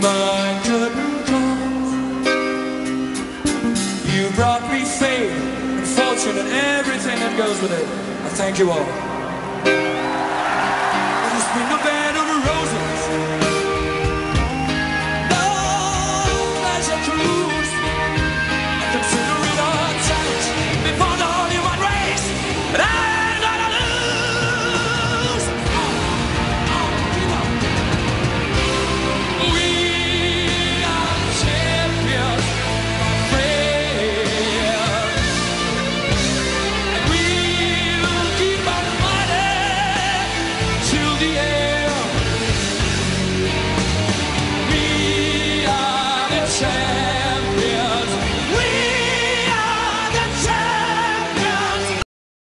But I couldn't come You brought me fame and fortune and everything that goes with it. I thank you all.